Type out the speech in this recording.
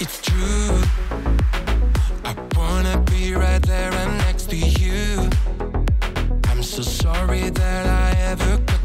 it's true. I wanna be right there and next to you. I'm so sorry that I ever.